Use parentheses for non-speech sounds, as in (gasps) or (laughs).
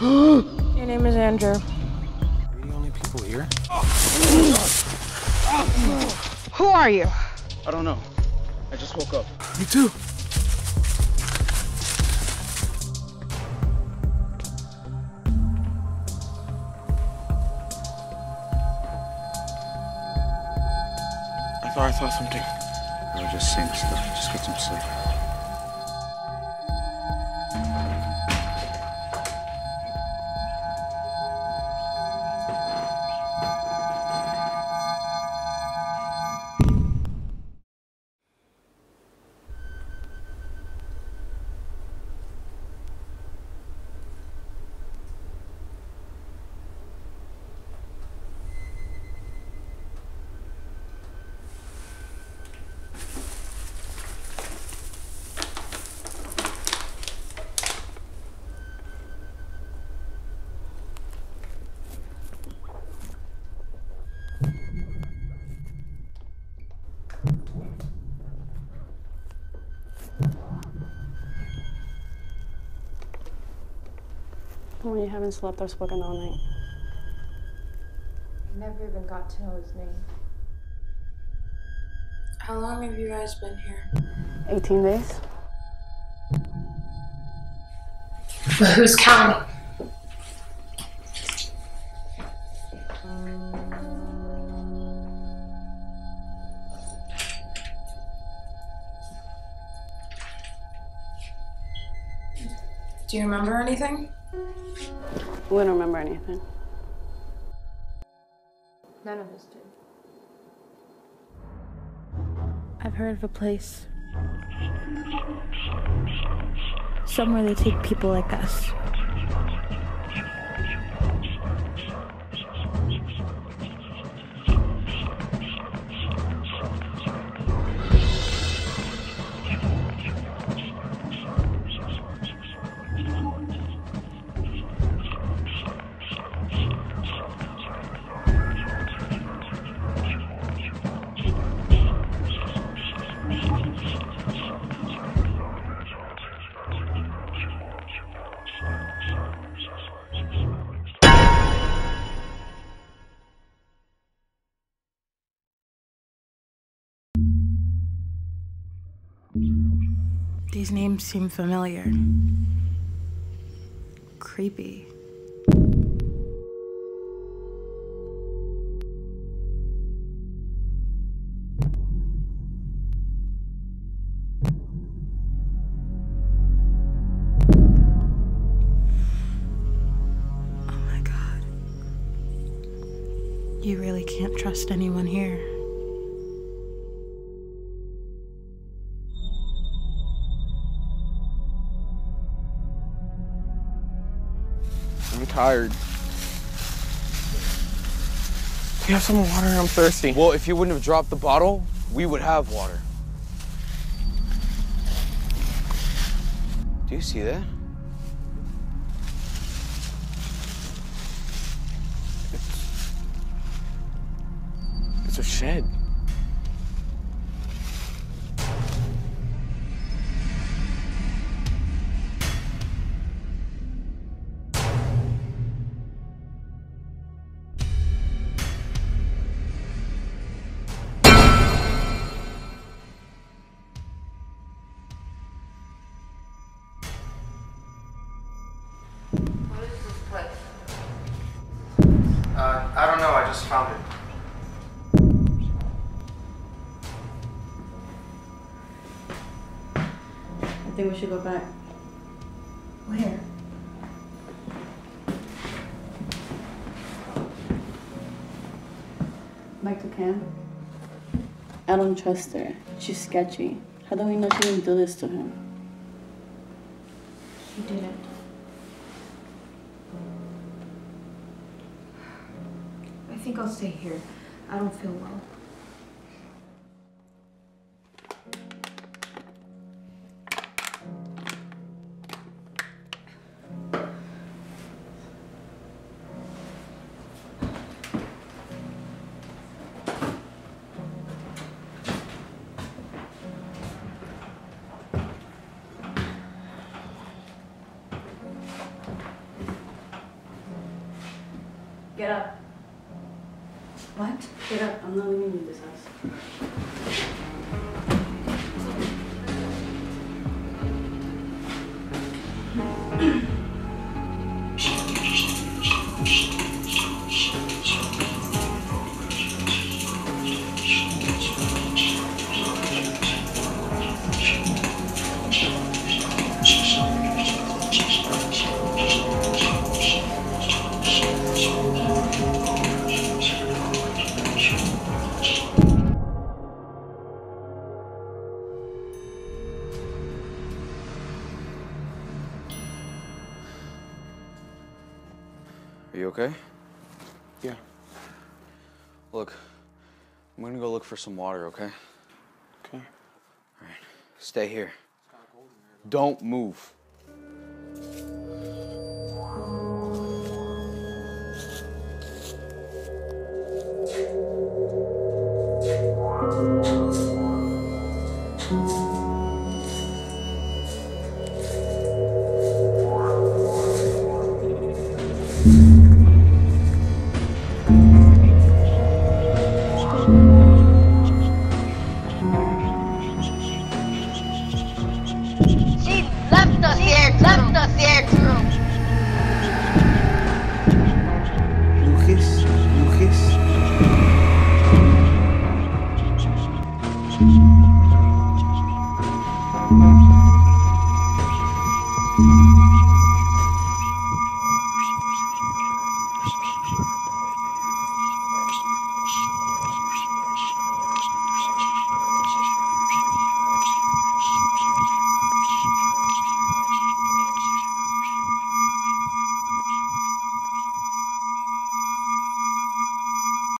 (gasps) Your name is Andrew. Are the only people here? Who are you? I don't know. I just woke up. Me too. I thought I saw something. We were just seeing stuff. Just get some sleep. When you haven't slept or spoken all night. Never even got to know his name. How long have you guys been here? 18 days? But (laughs) who's counting? Do you remember anything? We don't remember anything. None of us did. I've heard of a place. Somewhere they take people like us. These names seem familiar. Creepy. Oh. You really can't trust anyone here. Tired. You have some water? I'm thirsty. Well, if you wouldn't have dropped the bottle, we would have water. Do you see that? It's a shed. I don't. I just found it. I think we should go back. Where? Back to camp. I don't trust her. She's sketchy. How do we know she didn't do this to him? She didn't. think I'll stay here. I don't feel well. Get up. What? Get up. I'm not leaving you this house. Are you okay? Yeah. Look, I'm gonna go look for some water, okay? Okay. All right, stay here. Don't move. Thank Yeah.